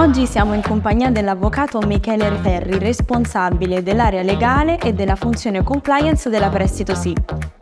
Oggi siamo in compagnia dell'avvocato Michele Ferri, responsabile dell'area legale e della funzione compliance della Prestito Sì.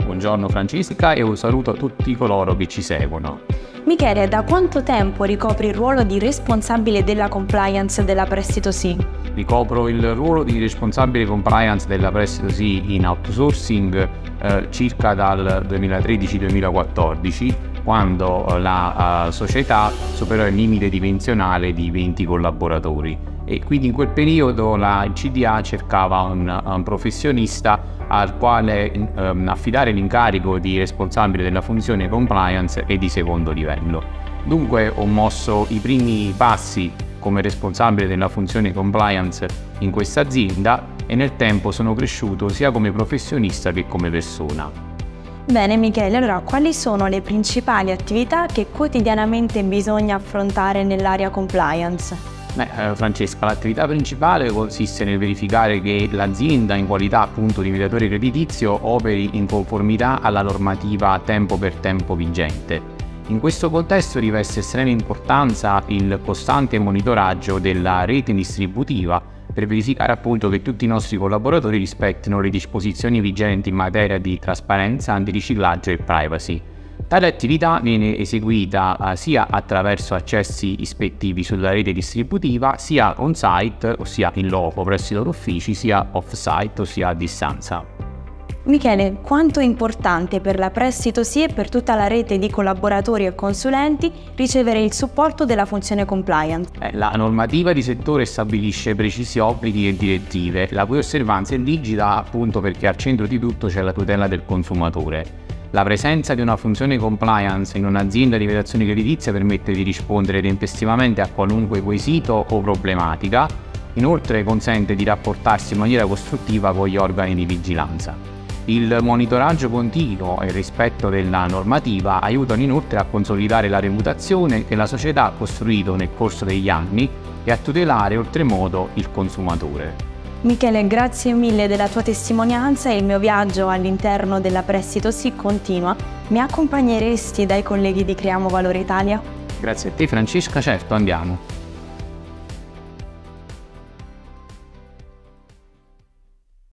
Buongiorno Francesca e un saluto a tutti coloro che ci seguono. Michele, da quanto tempo ricopri il ruolo di responsabile della compliance della Prestito Sì? Ricopro il ruolo di responsabile compliance della Prestito Sì in outsourcing eh, circa dal 2013-2014 quando eh, la uh, società superò il limite dimensionale di 20 collaboratori e quindi in quel periodo la CDA cercava un, un professionista al quale um, affidare l'incarico di responsabile della funzione compliance e di secondo livello. Dunque ho mosso i primi passi come responsabile della funzione compliance in questa azienda e nel tempo sono cresciuto sia come professionista che come persona. Bene Michele, allora quali sono le principali attività che quotidianamente bisogna affrontare nell'area compliance? Beh, eh, Francesca, l'attività principale consiste nel verificare che l'azienda in qualità appunto di mediatore creditizio operi in conformità alla normativa tempo per tempo vigente. In questo contesto riveste estrema importanza il costante monitoraggio della rete distributiva per verificare appunto che tutti i nostri collaboratori rispettino le disposizioni vigenti in materia di trasparenza, antiriciclaggio e privacy. Tale attività viene eseguita uh, sia attraverso accessi ispettivi sulla rete distributiva, sia on-site, ossia in loco presso i loro uffici, sia off-site, ossia a distanza. Michele, quanto è importante per la Prestito Sì e per tutta la rete di collaboratori e consulenti ricevere il supporto della funzione compliance? Eh, la normativa di settore stabilisce precisi obblighi e direttive, la cui osservanza è rigida appunto perché al centro di tutto c'è la tutela del consumatore. La presenza di una funzione compliance in un'azienda di mediazione creditizia permette di rispondere tempestivamente a qualunque quesito o problematica, inoltre consente di rapportarsi in maniera costruttiva con gli organi di vigilanza. Il monitoraggio continuo e il rispetto della normativa aiutano inoltre a consolidare la reputazione che la società ha costruito nel corso degli anni e a tutelare oltremodo il consumatore. Michele, grazie mille della tua testimonianza e il mio viaggio all'interno della Prestito Sì continua. Mi accompagneresti dai colleghi di Creiamo Valore Italia? Grazie a te Francesca, certo andiamo.